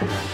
Bye.